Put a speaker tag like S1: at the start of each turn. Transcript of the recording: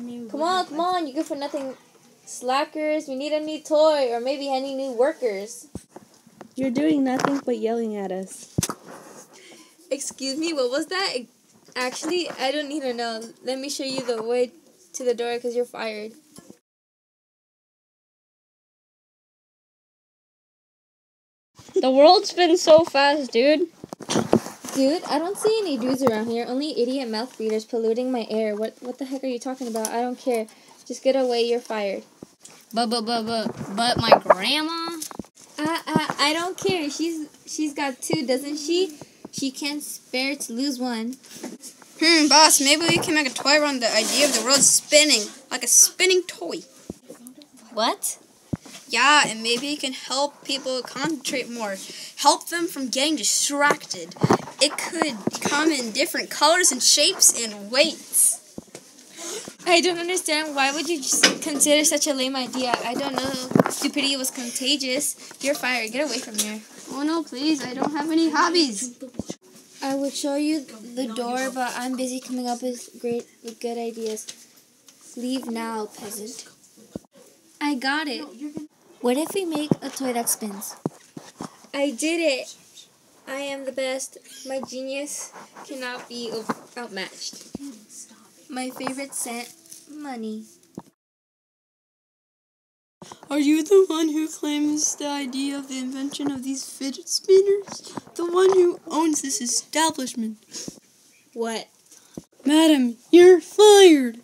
S1: I mean,
S2: Come on, come on, you good for nothing. Slackers, we need a new toy, or maybe any new workers.
S3: You're doing nothing but yelling at us.
S2: Excuse me, what was that? Actually, I don't need to know. Let me show you the way to the door because you're fired.
S3: The world spins so fast, dude.
S2: Dude, I don't see any dudes around here. Only idiot mouth breathers polluting my air. What what the heck are you talking about? I don't care. Just get away, you're fired.
S1: But but but but but my grandma.
S2: I I I don't care. She's she's got two, doesn't she? She can't spare to lose one.
S4: Hmm, boss, maybe we can make a toy around the idea of the world spinning, like a spinning toy.
S2: What?
S4: Yeah, and maybe it can help people concentrate more, help them from getting distracted. It could come in different colors and shapes and weights.
S2: I don't understand. Why would you consider such a lame idea? I don't know. Stupidity was contagious. You're fired. Get away from here.
S4: Oh no, please, I don't have any hobbies.
S2: I would show you the door, but I'm busy coming up with great, with good ideas. Leave now, peasant. I got it. What if we make a toy that spins? I did it. I am the best. My genius cannot be outmatched. My favorite scent, money.
S5: Are you the one who claims the idea of the invention of these fidget spinners? The one who owns this establishment?
S2: What?
S5: Madam, you're fired!